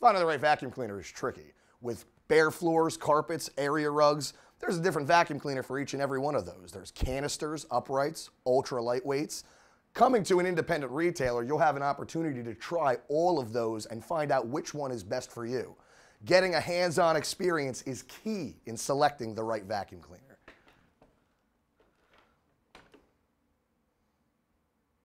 Finding the right vacuum cleaner is tricky. With bare floors, carpets, area rugs, there's a different vacuum cleaner for each and every one of those. There's canisters, uprights, ultra lightweights. Coming to an independent retailer, you'll have an opportunity to try all of those and find out which one is best for you. Getting a hands-on experience is key in selecting the right vacuum cleaner.